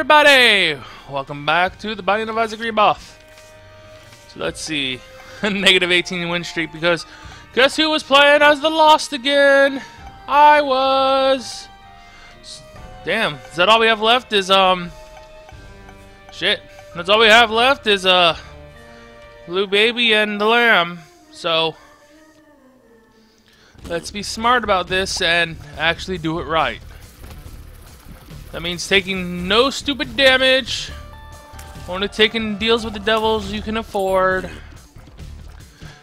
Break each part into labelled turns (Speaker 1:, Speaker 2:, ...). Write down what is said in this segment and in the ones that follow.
Speaker 1: everybody! Welcome back to the Binding of Isaac Rebirth. So let's see. Negative 18 win streak because guess who was playing as the Lost again? I was. Damn, is that all we have left is, um... Shit. That's all we have left is, uh... Blue Baby and the Lamb. So... Let's be smart about this and actually do it right. That means taking no stupid damage. Only taking deals with the devils you can afford.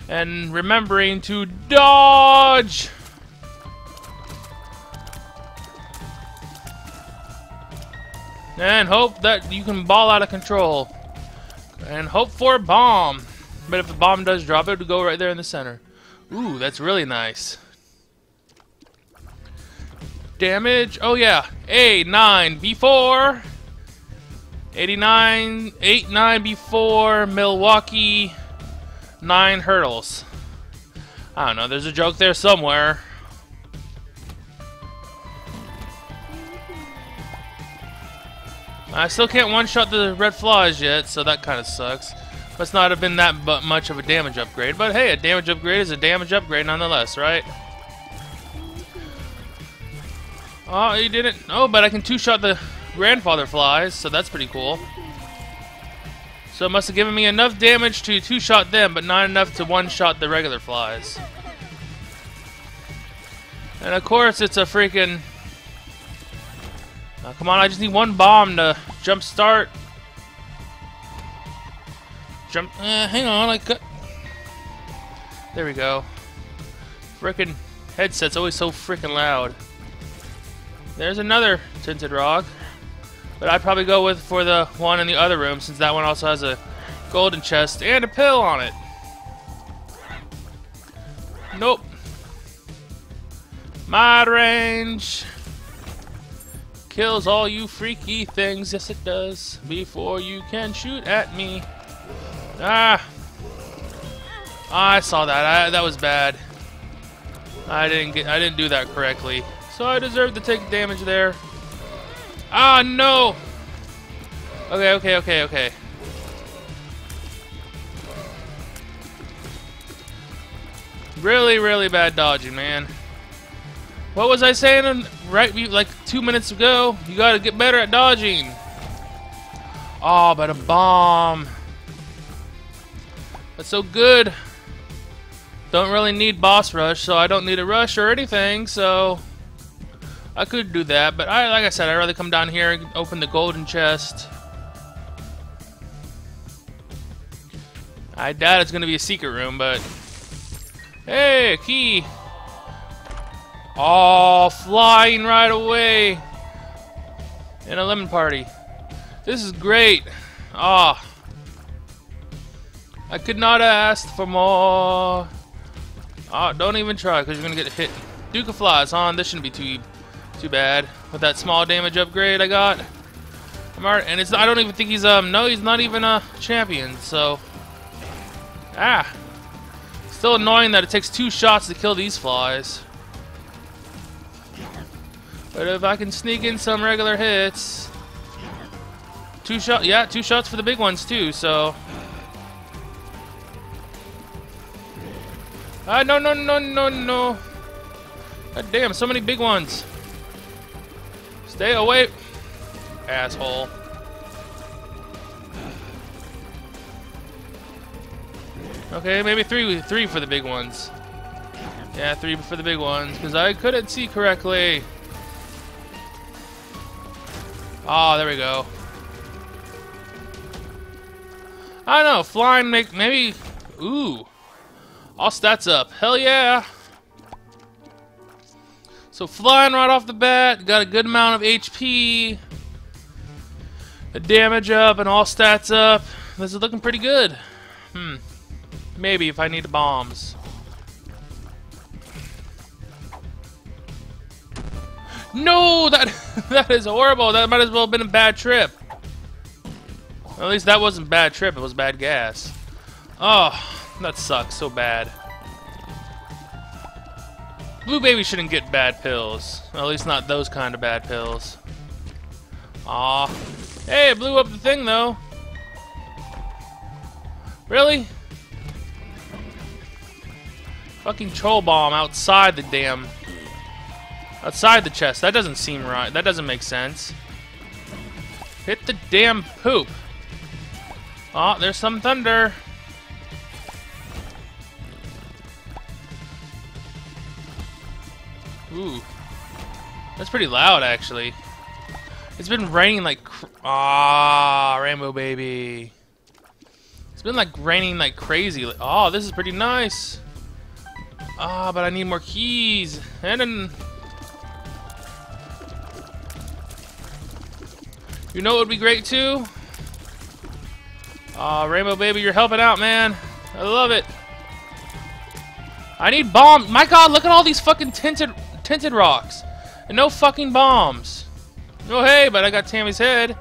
Speaker 1: And remembering to dodge! And hope that you can ball out of control. And hope for a bomb. But if the bomb does drop, it would go right there in the center. Ooh, that's really nice. Damage. Oh, yeah. A9 B4. 89, 8, 9 B4. Milwaukee. 9 hurdles. I don't know. There's a joke there somewhere. I still can't one-shot the red flies yet, so that kind of sucks. Must not have been that much of a damage upgrade. But hey, a damage upgrade is a damage upgrade nonetheless, right? Oh, he didn't. Oh, but I can two-shot the grandfather flies, so that's pretty cool. So it must have given me enough damage to two-shot them, but not enough to one-shot the regular flies. And of course, it's a freaking... Oh, come on, I just need one bomb to jump start. Jump... Uh, hang on, I cut... There we go. Freaking headset's always so freaking loud. There's another tinted rock. But I'd probably go with for the one in the other room since that one also has a golden chest and a pill on it. Nope. Mod range. Kills all you freaky things, yes it does, before you can shoot at me. Ah. I saw that. I, that was bad. I didn't get I didn't do that correctly. So I deserve to take damage there. Ah, no! Okay, okay, okay, okay. Really, really bad dodging, man. What was I saying right like two minutes ago? You gotta get better at dodging. Oh, but a bomb. That's so good. Don't really need boss rush, so I don't need a rush or anything, so... I could do that, but I, like I said, I'd rather come down here and open the golden chest. I doubt it's going to be a secret room, but... Hey, key! Oh, flying right away! In a lemon party. This is great! Ah. Oh. I could not have asked for more. Oh, don't even try, because you're going to get hit. Duke of Flies, huh? This shouldn't be too too bad. With that small damage upgrade I got. I'm already, and it's I don't even think he's um no he's not even a champion, so Ah. Still annoying that it takes two shots to kill these flies. But if I can sneak in some regular hits. Two shot yeah, two shots for the big ones too, so Ah no no no no no. God damn, so many big ones. Stay away, asshole. Okay, maybe three, three for the big ones. Yeah, three for the big ones, because I couldn't see correctly. Oh, there we go. I don't know, flying make maybe. Ooh, all stats up. Hell yeah. So flying right off the bat, got a good amount of HP, damage up, and all stats up. This is looking pretty good. Hmm. Maybe if I need bombs. No, that that is horrible. That might as well have been a bad trip. At least that wasn't bad trip. It was bad gas. Oh, that sucks so bad. Blue Baby shouldn't get bad pills. at least not those kind of bad pills. Aw. Hey, it blew up the thing though. Really? Fucking troll bomb outside the damn... Outside the chest. That doesn't seem right. That doesn't make sense. Hit the damn poop. Oh, there's some thunder. Ooh. That's pretty loud, actually. It's been raining like... Ah, Rainbow Baby. It's been like raining like crazy. Oh, this is pretty nice. Ah, but I need more keys. And then... You know what would be great too? Aw, uh, Rainbow Baby, you're helping out, man. I love it. I need bombs. My god, look at all these fucking tinted tinted rocks. And no fucking bombs. Oh, hey, but I got Tammy's head.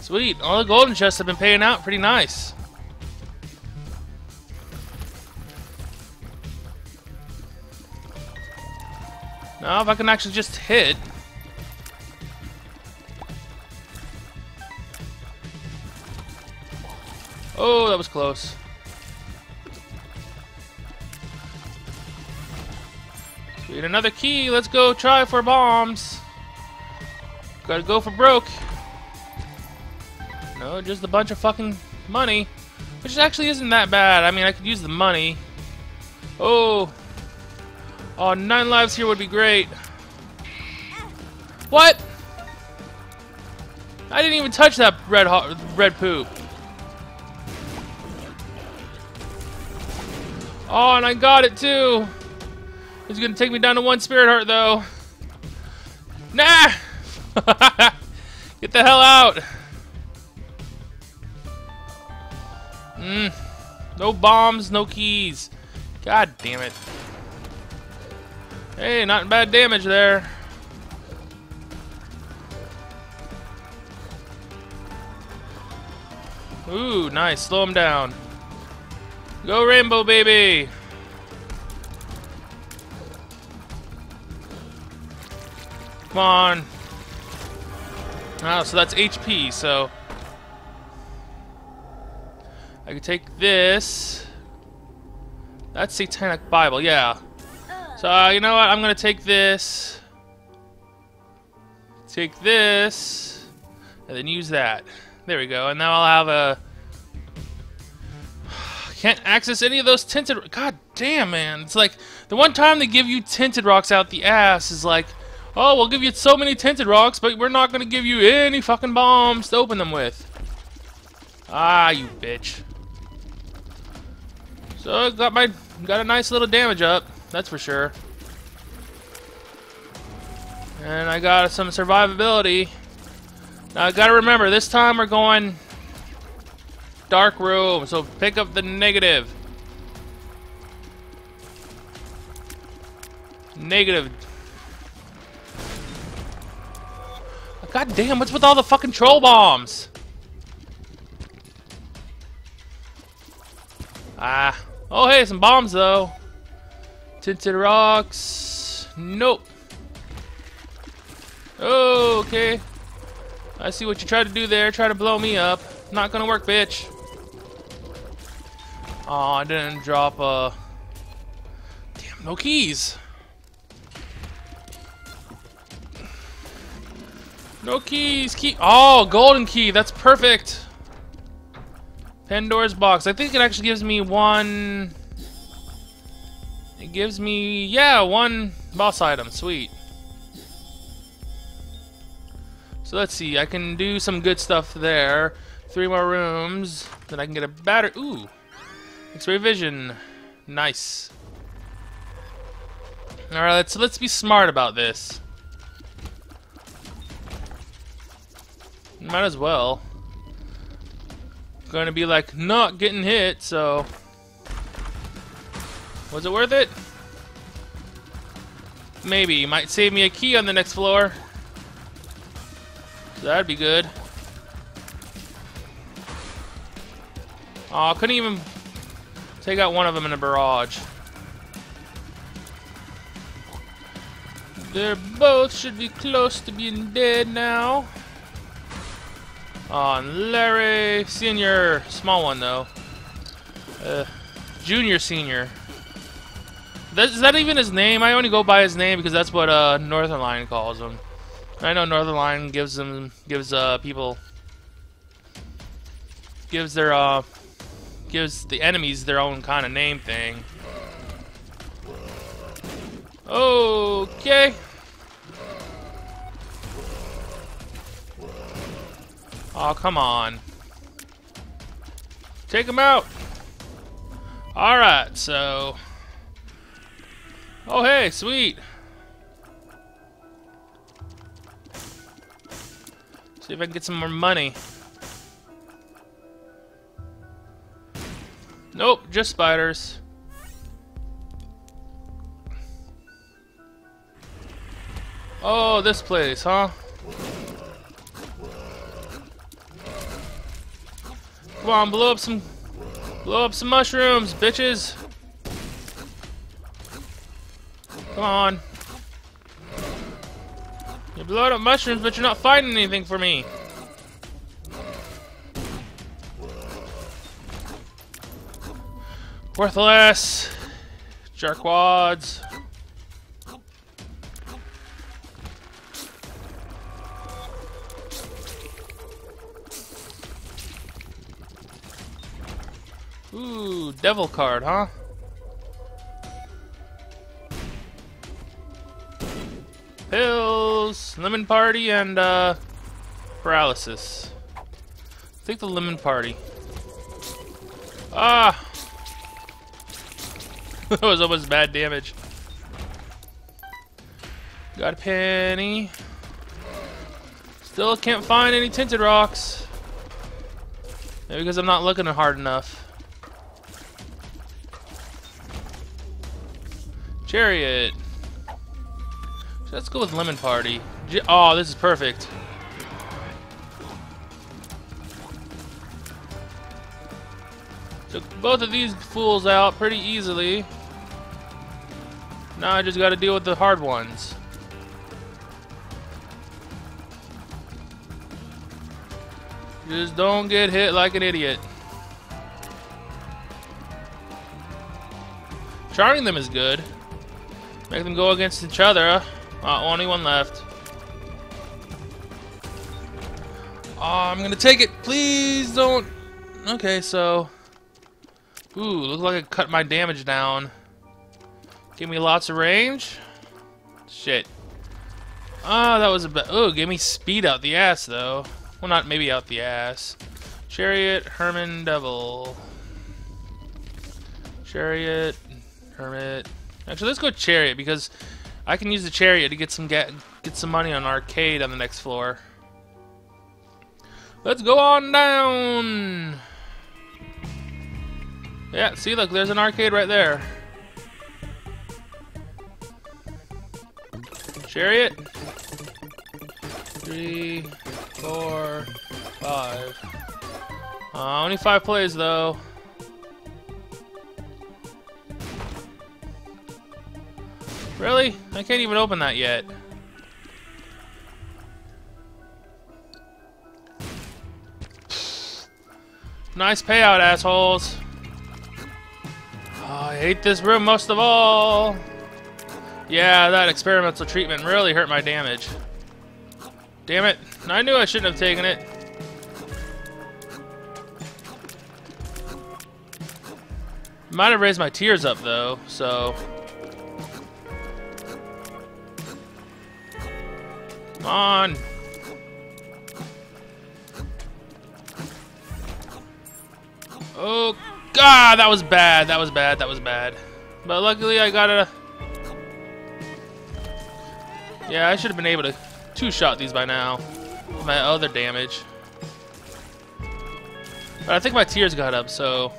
Speaker 1: Sweet. All the golden chests have been paying out pretty nice. Now, if I can actually just hit... Oh, that was close. Sweet, another key. Let's go try for bombs. Gotta go for broke. No, just a bunch of fucking money. Which actually isn't that bad. I mean, I could use the money. Oh. Oh, nine lives here would be great. What? I didn't even touch that red hot red poop. Oh, and I got it too. It's gonna take me down to one spirit heart though. Nah! Get the hell out! Mm. No bombs, no keys. God damn it. Hey, not bad damage there. Ooh, nice. Slow him down. Go Rainbow Baby! Come on. Oh, so that's HP, so... I can take this. That's Satanic Bible, yeah. So, uh, you know what? I'm gonna take this. Take this. And then use that. There we go. And now I'll have a... Can't access any of those tinted... God damn, man. It's like... The one time they give you tinted rocks out the ass is like... Oh, we'll give you so many tinted rocks, but we're not to give you any fucking bombs to open them with. Ah, you bitch. So, I got my got a nice little damage up, that's for sure. And I got some survivability. Now, I gotta remember, this time we're going dark room, so pick up the negative. Negative God damn, what's with all the fucking troll bombs? Ah. Oh, hey, some bombs, though. Tinted rocks. Nope. Oh, okay. I see what you tried to do there. Try to blow me up. Not gonna work, bitch. Oh, I didn't drop a... Damn, no keys. No keys. Key. Oh, golden key. That's perfect. Pandora's box. I think it actually gives me one. It gives me yeah one boss item. Sweet. So let's see. I can do some good stuff there. Three more rooms. Then I can get a battery. Ooh. X-ray vision. Nice. All right. Let's let's be smart about this. Might as well. Gonna be like not getting hit, so was it worth it? Maybe. Might save me a key on the next floor. That'd be good. Oh, couldn't even take out one of them in a barrage. They're both should be close to being dead now. On Larry Senior. Small one, though. Uh, junior Senior. That, is that even his name? I only go by his name because that's what uh, Northernlion calls him. I know Northernlion gives them gives uh, people gives their uh, gives the enemies their own kind of name thing. Okay. Oh, come on. Take him out. Alright, so... Oh, hey, sweet. See if I can get some more money. Nope, just spiders. Oh, this place, huh? Come on, blow up some blow up some mushrooms, bitches. Come on. You blow up mushrooms, but you're not finding anything for me. Worthless. Jerkwads. Ooh, devil card, huh? Pills, lemon party, and uh, paralysis. I think the lemon party. Ah! that was almost bad damage. Got a penny. Still can't find any tinted rocks. Maybe because I'm not looking hard enough. Chariot. Let's go with Lemon Party. Oh, this is perfect. Took both of these fools out pretty easily. Now I just gotta deal with the hard ones. Just don't get hit like an idiot. Charming them is good. Make them go against each other. Uh, only one left. Oh, I'm gonna take it. Please don't. Okay, so. Ooh, looks like I cut my damage down. Give me lots of range. Shit. Ah, oh, that was a bit. Ooh, give me speed out the ass, though. Well, not maybe out the ass. Chariot, Hermit, Devil. Chariot, Hermit. Actually, let's go Chariot because I can use the Chariot to get some get get some money on arcade on the next floor. Let's go on down. Yeah, see, look, there's an arcade right there. Chariot. Three, four, five. Uh, only five plays though. Really? I can't even open that yet. Nice payout, assholes. Oh, I hate this room most of all. Yeah, that experimental treatment really hurt my damage. Damn it. I knew I shouldn't have taken it. Might have raised my tears up, though, so... Come on. Oh, God, that was bad. That was bad. That was bad. But luckily, I got a... Yeah, I should have been able to two-shot these by now. My other damage. But I think my tears got up, so...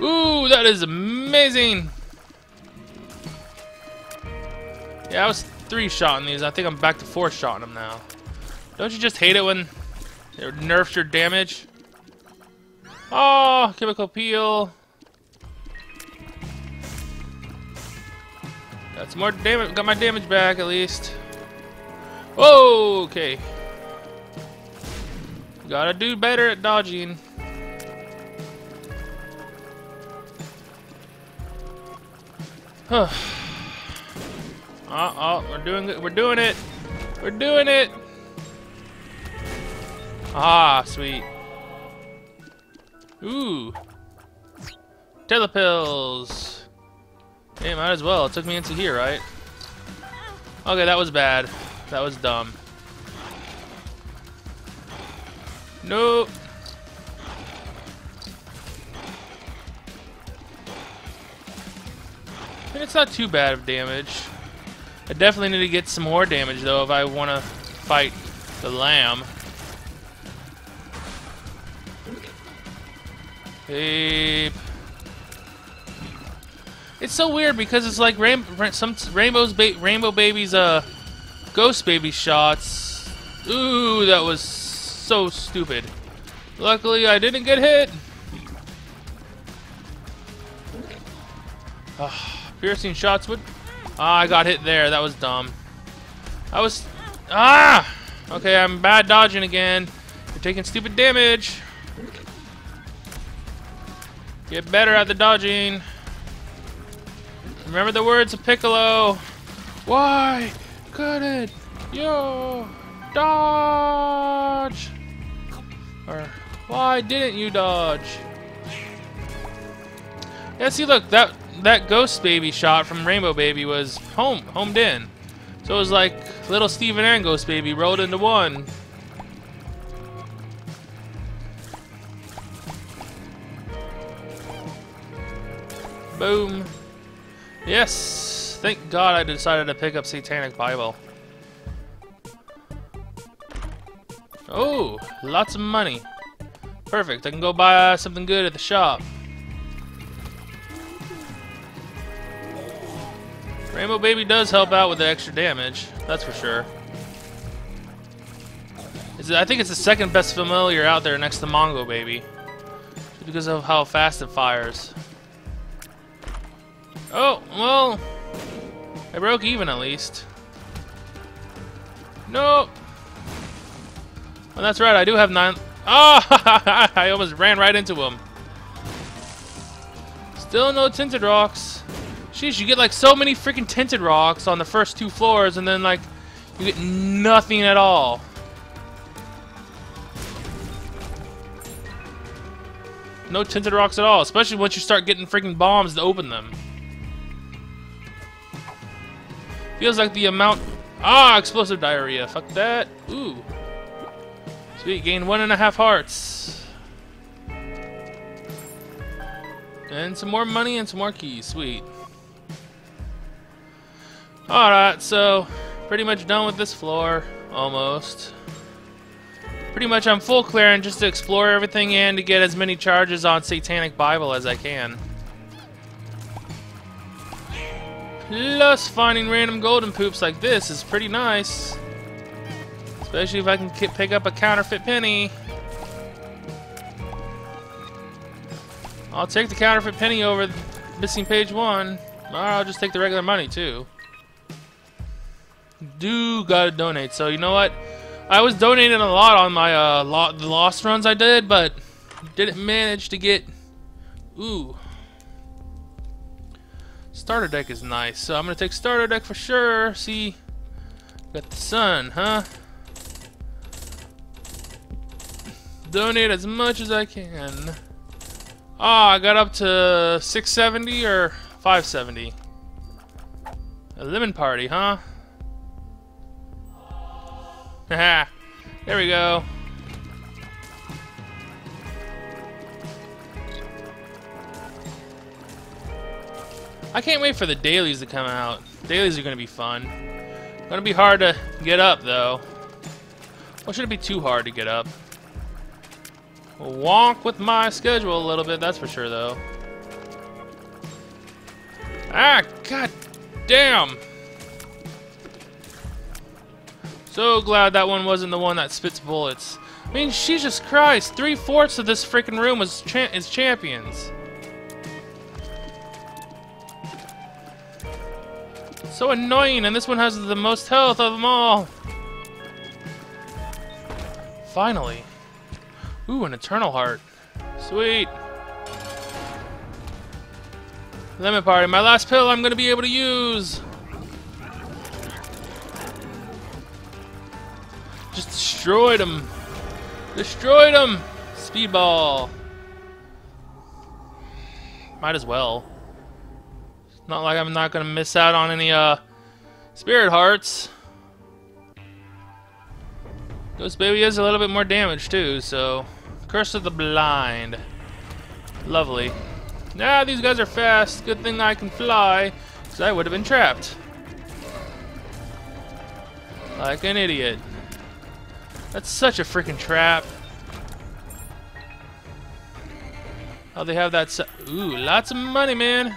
Speaker 1: Ooh, that is amazing! Yeah, I was three-shotting these. I think I'm back to four-shotting them now. Don't you just hate it when it nerfs your damage? Oh, chemical peel. Got some more damage. Got my damage back at least. Whoa, okay. Gotta do better at dodging. Oh, oh, we're doing it. We're doing it. We're doing it. Ah, sweet. Ooh. Telepills. Hey, might as well. It took me into here, right? Okay, that was bad. That was dumb. Nope. And it's not too bad of damage. I definitely need to get some more damage, though, if I want to fight the lamb. It's so weird because it's like rain some Rainbow's ba Rainbow Baby's uh Ghost Baby shots. Ooh, that was so stupid. Luckily, I didn't get hit. Uh, piercing shots would. Ah, I got hit there. That was dumb. I was. Ah! Okay, I'm bad dodging again. You're taking stupid damage. Get better at the dodging. Remember the words of Piccolo. Why couldn't you dodge? Or why didn't you dodge? Yeah, see, look, that that ghost baby shot from Rainbow Baby was home, homed in. So it was like little Steven and Ghost Baby rolled into one. Boom. Yes! Thank God I decided to pick up Satanic Bible. Oh, lots of money. Perfect, I can go buy something good at the shop. Rainbow Baby does help out with the extra damage, that's for sure. I think it's the second best familiar out there next to Mongo Baby. Because of how fast it fires. Oh, well, I broke even at least. Nope. Well, that's right, I do have nine. Oh, I almost ran right into him. Still no tinted rocks. Sheesh, you get like so many freaking tinted rocks on the first two floors, and then like you get nothing at all. No tinted rocks at all, especially once you start getting freaking bombs to open them. Feels like the amount... Ah, explosive diarrhea. Fuck that. Ooh. Sweet, gain one and a half hearts. And some more money and some more keys. Sweet. Alright, so pretty much done with this floor. Almost. Pretty much I'm full clearing just to explore everything and to get as many charges on Satanic Bible as I can. Plus, finding random golden poops like this is pretty nice. Especially if I can pick up a counterfeit penny. I'll take the counterfeit penny over missing page one. Or I'll just take the regular money too. Do gotta donate. So you know what? I was donating a lot on my uh, lo the lost runs I did, but didn't manage to get. Ooh, Starter deck is nice, so I'm gonna take starter deck for sure. See, got the sun, huh? Donate as much as I can. Ah, oh, I got up to 670 or 570. A lemon party, huh? Haha, there we go. I can't wait for the dailies to come out. Dailies are to be fun. To be hard to get up, though. Well, shouldn't be too hard to get up. wonk with my schedule a little bit, that's for sure, though. Ah, god damn! So glad that one wasn't the one that spits bullets. I mean, Jesus Christ, three-fourths of this freaking room was cha is champions. So annoying, and this one has the most health of them all. Finally. Ooh, an Eternal Heart. Sweet. Lemon Party, my last pill I'm gonna be able to use. Destroyed him. Destroyed him. Speedball. Might as well. It's not like I'm not gonna miss out on any uh spirit hearts. Ghost Baby has a little bit more damage too, so Curse of the Blind. Lovely. Nah, these guys are fast. Good thing I can fly, because I would have been trapped. Like an idiot. That's such a freaking trap. Oh, they have that. Ooh, lots of money, man.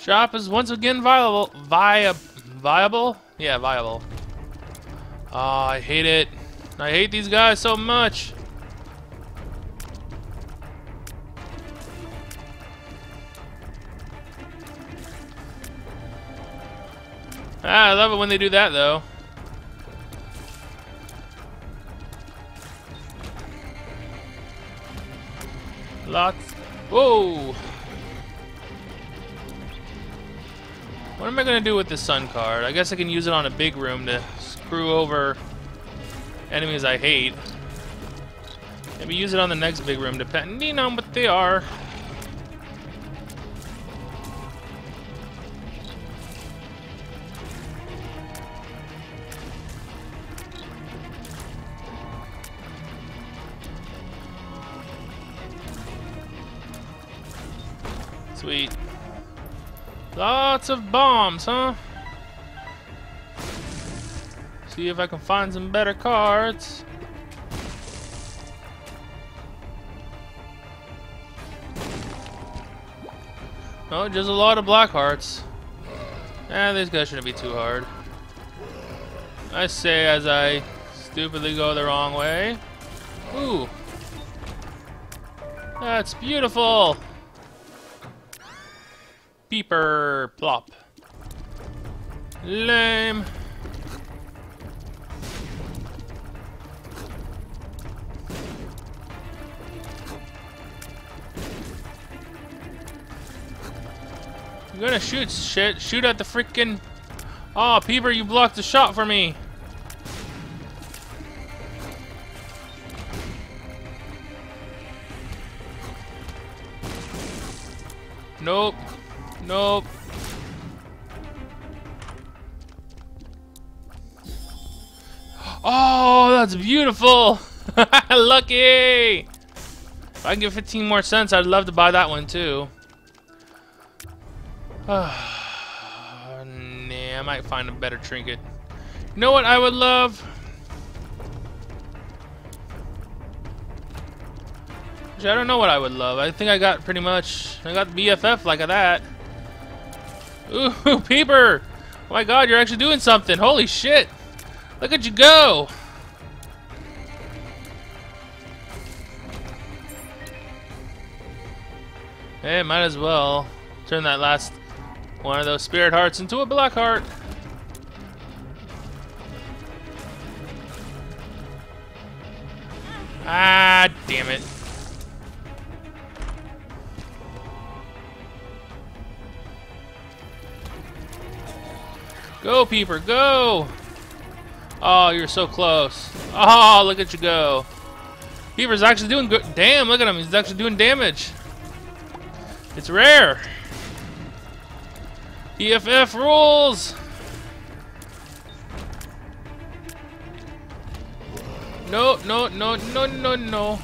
Speaker 1: Shop is once again viable. Via viable? Yeah, viable. Oh, I hate it. I hate these guys so much. Ah, I love it when they do that, though. Whoa! What am I gonna do with this sun card? I guess I can use it on a big room to screw over enemies I hate. Maybe use it on the next big room, depending on what they are. Bombs, huh? See if I can find some better cards. Oh, just a lot of black hearts. Eh, these guys shouldn't be too hard. I say as I stupidly go the wrong way. Ooh. That's beautiful. Peeper plop. Lame. I'm gonna shoot shit. Shoot at the freaking. Oh, Peeper, you blocked the shot for me. Beautiful! Lucky! If I can get 15 more cents, I'd love to buy that one too. nah, I might find a better trinket. You know what I would love? Actually, I don't know what I would love. I think I got pretty much... I got BFF like that. Ooh, Peeper! Oh my god, you're actually doing something. Holy shit! Look at you go! Hey, might as well turn that last one of those spirit hearts into a black heart. Ah, damn it. Go, Peeper, go! Oh, you're so close. Oh, look at you go. Peeper's actually doing good. Damn, look at him. He's actually doing damage. It's rare. EFF rules! No, no, no, no, no, no.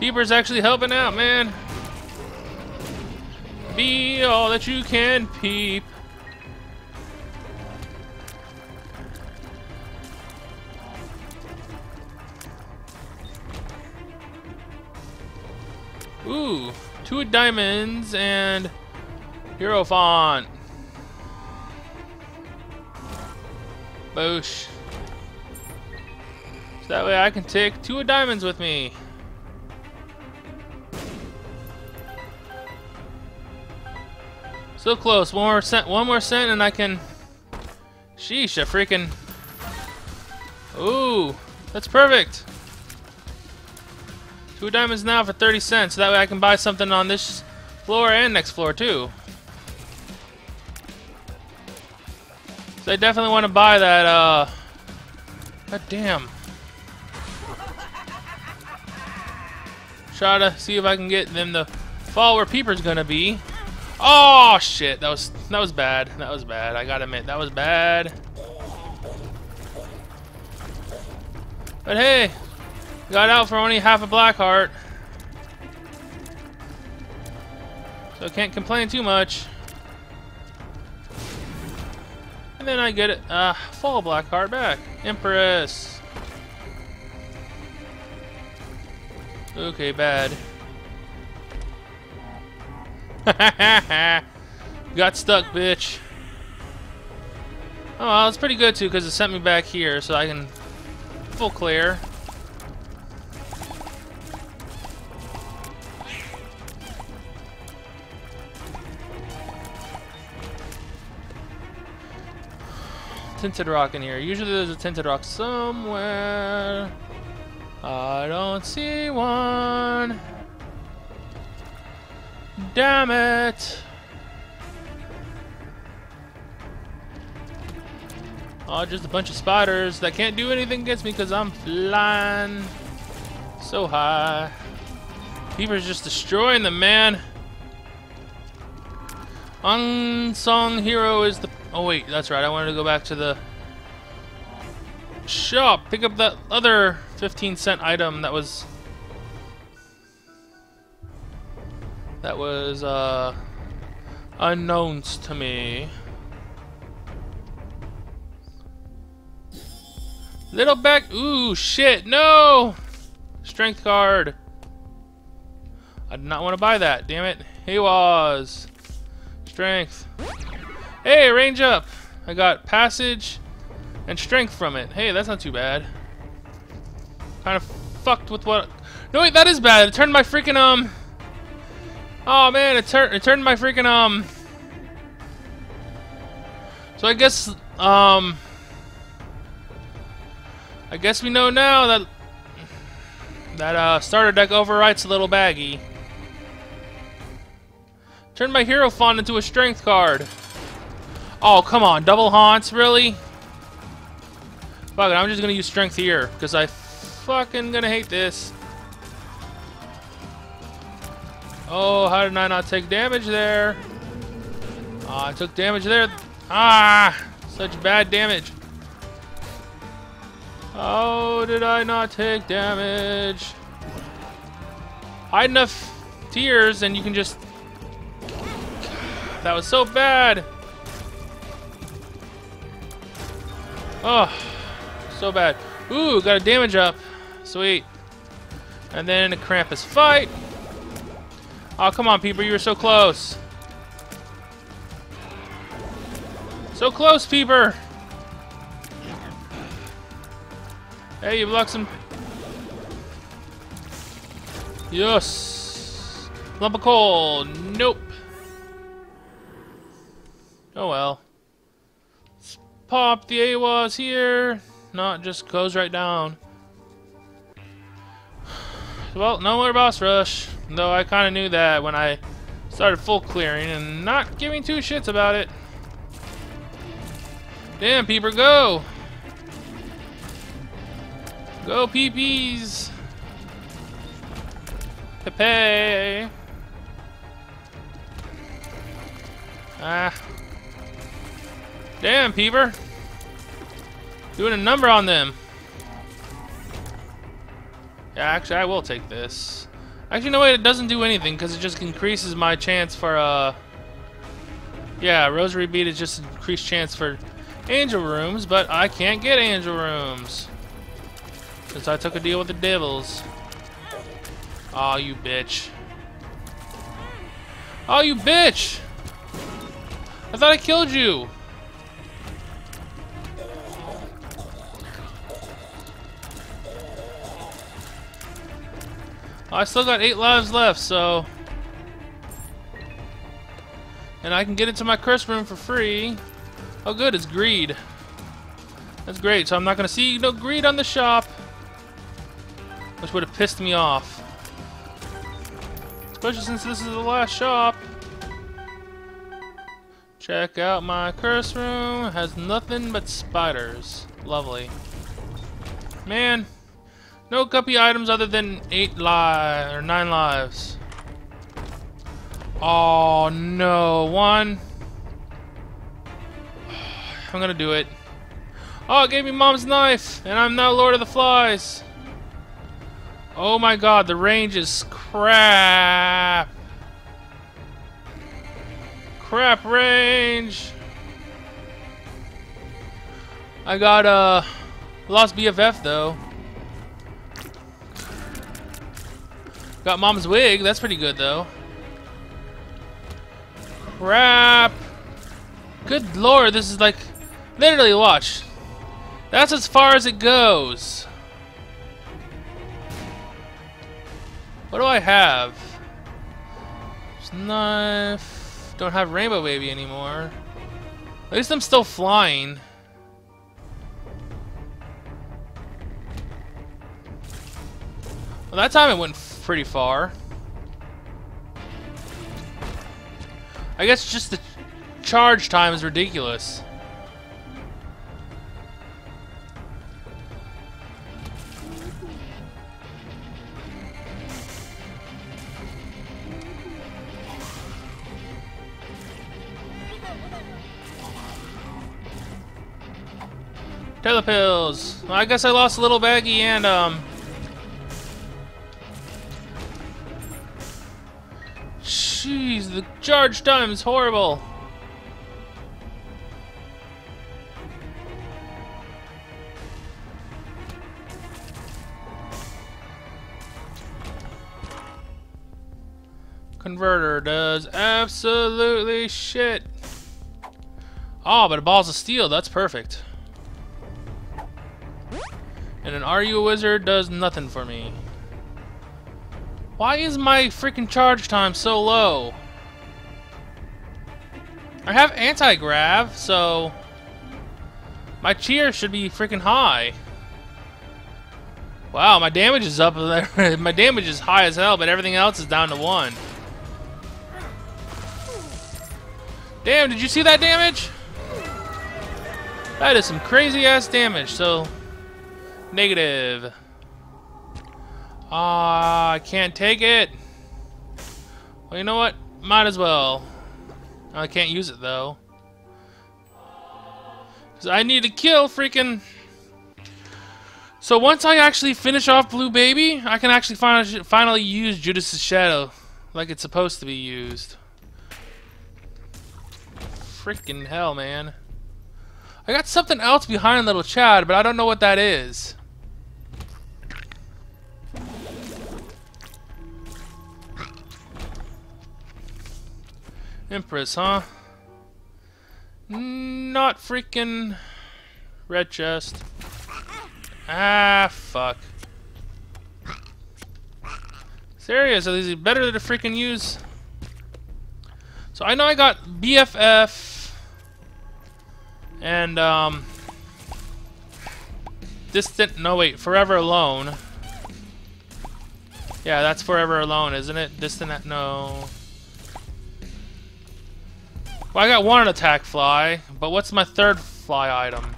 Speaker 1: Peeper's actually helping out, man. Be all that you can, Peep. Ooh, two diamonds and Hierophant. Boosh. So that way I can take two diamonds with me. So close. One more cent. One more cent, and I can. Sheesh! A freaking. Ooh, that's perfect. Two diamonds now for 30 cents. So that way I can buy something on this floor and next floor too. So I definitely want to buy that, uh... God damn. Try to see if I can get them to fall where Peeper's gonna be. Oh shit, that was that was bad. That was bad. I gotta admit, that was bad. But hey, got out for only half a black heart. So can't complain too much. And then I get it, uh, full black heart back. Empress. Okay, bad. Got stuck, bitch. Oh, well, it's pretty good too, because it sent me back here, so I can full clear. Tinted rock in here. Usually there's a tinted rock somewhere. I don't see one. Damn it! Oh, just a bunch of spiders that can't do anything against me because I'm flying so high. Peeper's just destroying the man. Unsung hero is the... Oh, wait, that's right. I wanted to go back to the shop. Pick up that other 15 cent item that was that was uh, unknowns to me. Little back. Ooh, shit. No! Strength card. I did not want to buy that. Damn it. He was. Strength. Hey, range up. I got passage and strength from it. Hey, that's not too bad. Kind of fucked with what... No, wait, that is bad. It turned my freaking, um... Oh man, it turned it turned my freaking um. So I guess um. I guess we know now that that uh, starter deck overwrites a little baggy. Turn my Hierophant into a strength card. Oh come on, double haunts, really? Fuck it, I'm just gonna use strength here because I fucking gonna hate this. Oh, how did I not take damage there? Oh, I took damage there. Ah, such bad damage. How did I not take damage? Hide enough tears and you can just... That was so bad. Oh, so bad. Ooh, got a damage up. Sweet. And then a Krampus fight. Oh, come on, Peeper. You were so close. So close, Peeper. Hey, you blocked some... Yes. Lump of coal. Nope. Oh well. Pop the AWAS here. Not just goes right down. Well, no more boss rush. Though I kind of knew that when I started full clearing and not giving two shits about it. Damn, Peeper, go! Go, peepees! Pepe! Ah. Damn, Peeper! Doing a number on them. Yeah, actually, I will take this. Actually, no, wait, it doesn't do anything because it just increases my chance for, uh... Yeah, Rosary Bead is just increased chance for angel rooms, but I can't get angel rooms. Since I took a deal with the devils. Oh, you bitch. Oh, you bitch! I thought I killed you! I still got eight lives left, so... And I can get into my curse room for free. Oh good, it's greed. That's great, so I'm not gonna see no greed on the shop. Which would have pissed me off. Especially since this is the last shop. Check out my curse room. Has nothing but spiders. Lovely. Man, no guppy items other than eight lives or nine lives. Oh no, one. I'm gonna do it. Oh, it gave me mom's knife, and I'm now Lord of the Flies. Oh my god, the range is crap. Crap range. I got, uh, lost BFF though. Got mom's wig, that's pretty good though. Crap. Good lord, this is like, literally watch. That's as far as it goes. What do I have? Knife. Don't have Rainbow Baby anymore. At least I'm still flying. Well, that time it went pretty far. I guess just the charge time is ridiculous. Telepills. Well, I guess I lost a little baggy and um. Jeez, the charge time is horrible. Converter does absolutely shit. Oh, but a balls of steel, that's perfect. And an Are You a Wizard does nothing for me. Why is my freaking charge time so low? I have anti-grav, so... My cheer should be freaking high. Wow, my damage is up there. my damage is high as hell, but everything else is down to one. Damn, did you see that damage? That is some crazy ass damage, so Negative. Ah, uh, I can't take it. Well, you know what? Might as well. I can't use it, though. Because I need to kill freaking... So once I actually finish off Blue Baby, I can actually finally, finally use Judas's Shadow like it's supposed to be used. Freaking hell, man. I got something else behind Little Chad, but I don't know what that is. Empress, huh? Not freaking red chest. Ah, fuck. Serious, is it better to freaking use? So I know I got BFF and um distant no wait, forever alone. Yeah, that's forever alone, isn't it? Distant no. Well, I got one attack fly, but what's my third fly item?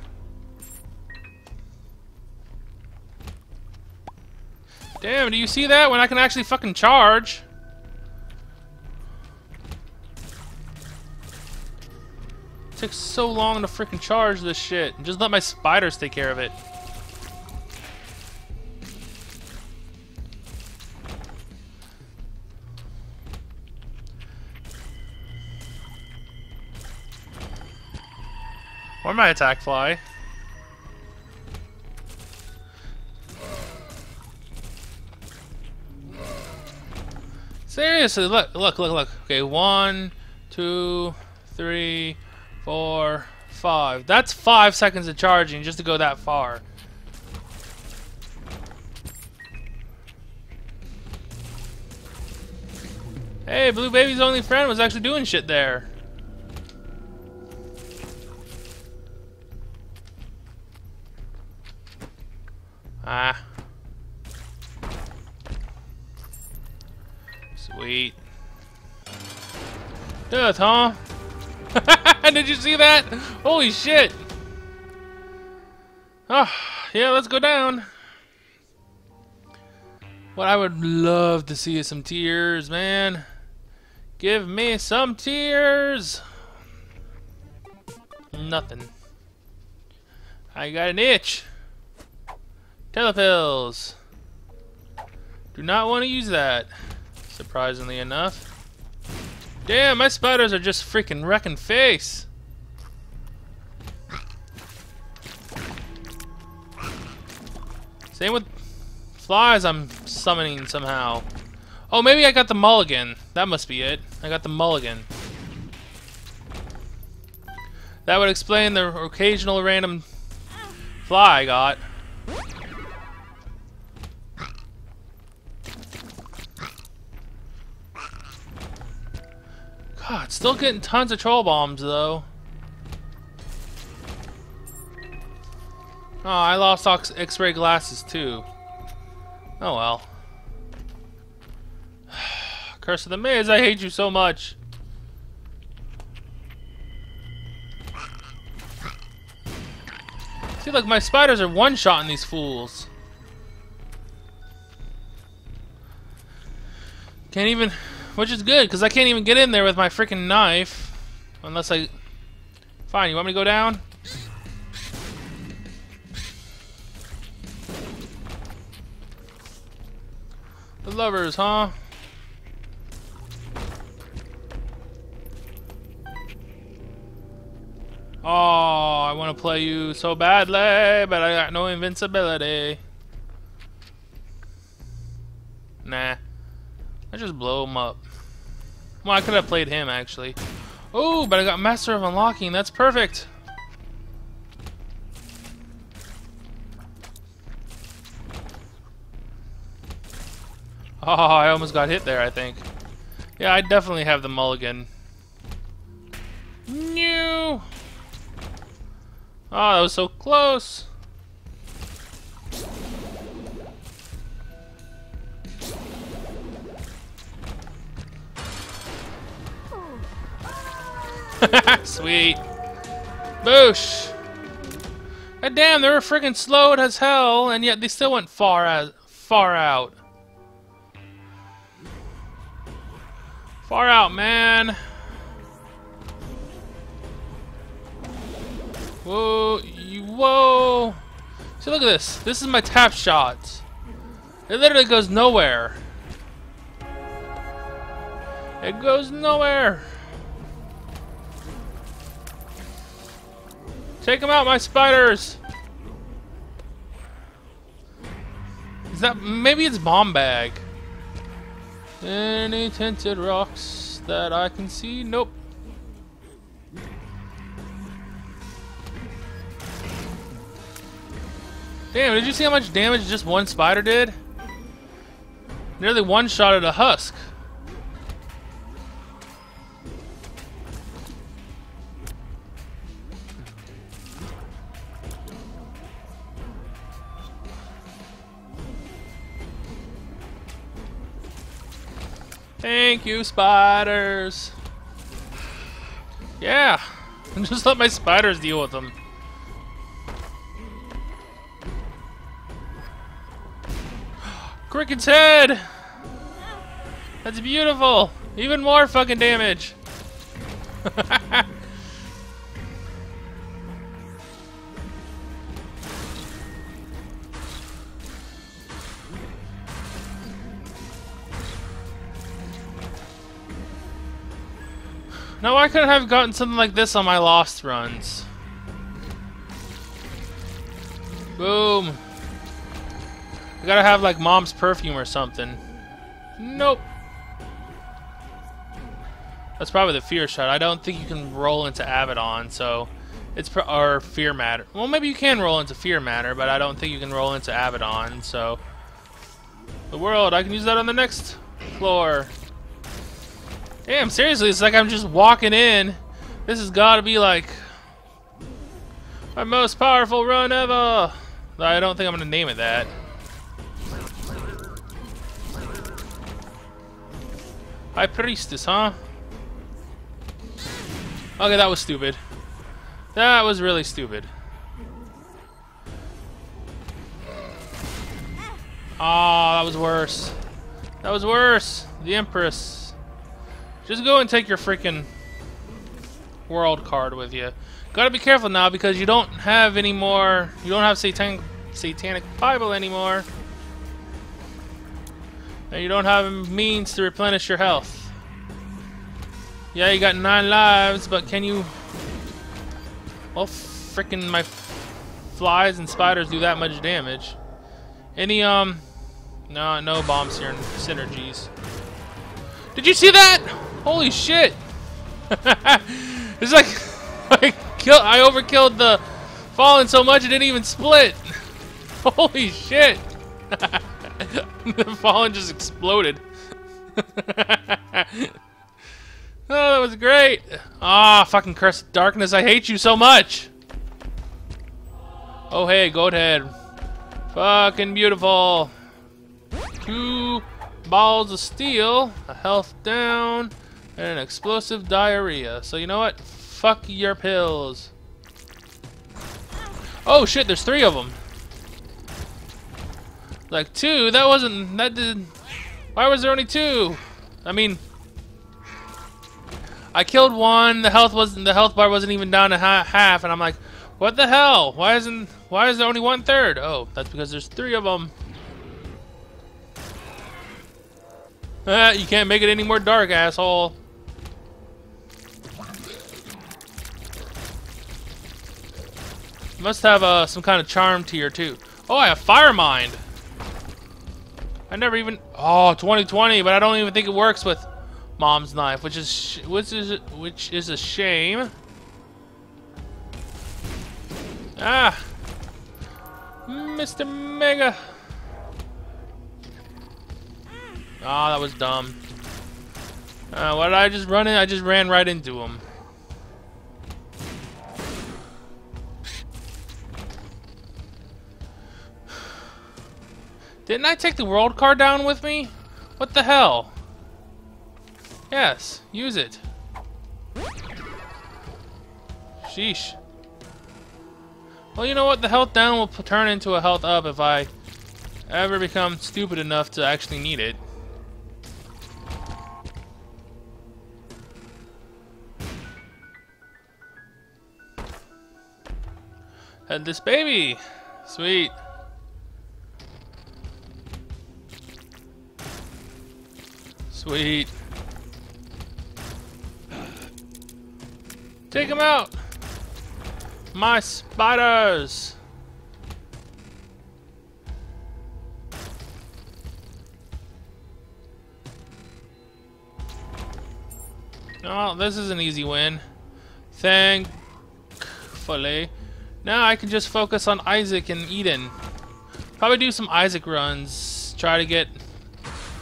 Speaker 1: Damn, do you see that? When I can actually fucking charge. It so long to freaking charge this shit. Just let my spiders take care of it. Or my attack fly. Seriously, look, look, look, look. Okay, one, two, three, four, five. That's five seconds of charging just to go that far. Hey, Blue Baby's only friend was actually doing shit there. Ah. Sweet. Death, huh? Did you see that? Holy shit! Oh, yeah, let's go down. What I would love to see is some tears, man. Give me some tears. Nothing. I got an itch. Telepills. Do not want to use that. Surprisingly enough. Damn, my spiders are just freaking wrecking face. Same with flies I'm summoning somehow. Oh, maybe I got the mulligan. That must be it. I got the mulligan. That would explain the occasional random fly I got. God, still getting tons of troll bombs though. Oh, I lost X-ray glasses too. Oh well. Curse of the Maze, I hate you so much. See, look, my spiders are one-shotting these fools. Can't even... Which is good, because I can't even get in there with my freaking knife. Unless I... Fine, you want me to go down? The lovers, huh? Oh, I want to play you so badly, but I got no invincibility. Nah. I just blow him up. Well, I could have played him, actually. Oh, but I got Master of Unlocking. That's perfect. Oh, I almost got hit there, I think. Yeah, I definitely have the mulligan. New. Oh, that was so close. Sweet. Boosh. God damn, they were freaking slowed as hell, and yet they still went far as far out. Far out, man. Whoa, whoa. See, look at this. This is my tap shot. It literally goes nowhere. It goes nowhere. Take them out, my spiders! Is that... Maybe it's bomb bag. Any tinted rocks that I can see? Nope. Damn, did you see how much damage just one spider did? Nearly one shot at a husk. Thank you, spiders. Yeah, just let my spiders deal with them. Cricket's head! That's beautiful! Even more fucking damage! Now I could have gotten something like this on my lost runs. Boom. I gotta have like mom's perfume or something. Nope. That's probably the fear shot. I don't think you can roll into Abaddon, so it's or fear matter. Well, maybe you can roll into fear matter, but I don't think you can roll into Abaddon. So the world, I can use that on the next floor. Damn, seriously, it's like I'm just walking in. This has got to be like my most powerful run ever. I don't think I'm going to name it that. High Priestess, huh? Okay, that was stupid. That was really stupid. Oh, that was worse. That was worse. The Empress. Just go and take your freaking world card with you. Gotta be careful now because you don't have any more. You don't have Satan Satanic Bible anymore. And you don't have means to replenish your health. Yeah, you got nine lives, but can you... Well, freaking my flies and spiders do that much damage. Any, um... No, no bombs here in synergies. Did you see that? Holy shit! it's like... I, kill, I overkilled the fallen so much it didn't even split! Holy shit! the fallen just exploded. Oh, that was great! Ah, oh, fucking cursed darkness, I hate you so much! Oh, hey, goat head. Fucking beautiful. Two balls of steel, a health down, and an explosive diarrhea. So you know what? Fuck your pills. Oh shit, there's three of them. Like two? That wasn't, that did, why was there only two? I mean, I killed one. The health wasn't. The health bar wasn't even down to ha half, and I'm like, "What the hell? Why isn't? Why is there only one third? Oh, that's because there's three of them. Ah, you can't make it any more dark, asshole. Must have uh, some kind of charm tear too. Oh, I have Fire Mind. I never even. Oh, 2020, but I don't even think it works with mom's knife, which is which is which is a shame. Ah, Mr. Mega. Ah, oh, that was dumb. Uh, what did I just run in? I just ran right into him. Didn't I take the world card down with me? What the hell? Yes, use it. Sheesh. Well, you know what? The health down will turn into a health up if I ever become stupid enough to actually need it. Had this baby. Sweet. Sweet. Take him out! My spiders! Oh, this is an easy win. Thankfully. Now I can just focus on Isaac and Eden. Probably do some Isaac runs. Try to get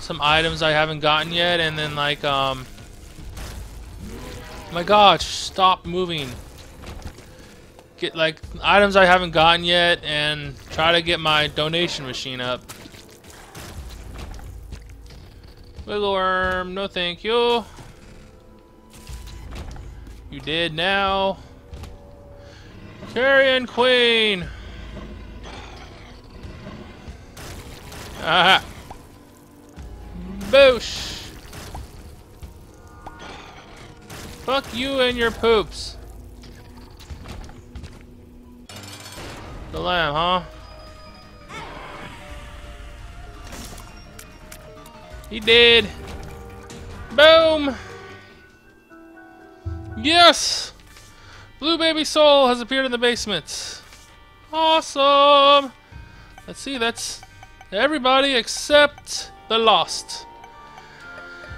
Speaker 1: some items I haven't gotten yet, and then like, um, my gosh, stop moving. Get like items I haven't gotten yet and try to get my donation machine up. Wiggle worm, no thank you. You did now. Carrion Queen. Ah. Boosh. Fuck you and your poops. The lamb, huh? He did. Boom! Yes! Blue Baby Soul has appeared in the basement. Awesome! Let's see, that's everybody except the Lost.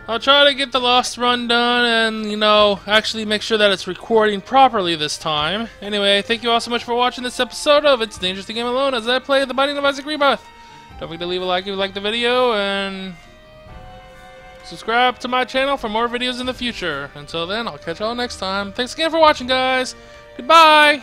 Speaker 1: I'll try to get the Lost run done and, you know, actually make sure that it's recording properly this time. Anyway, thank you all so much for watching this episode of It's Dangerous to Game Alone as I play The Binding of Isaac Rebirth. Don't forget to leave a like if you like the video and subscribe to my channel for more videos in the future. Until then, I'll catch y'all next time. Thanks again for watching, guys. Goodbye!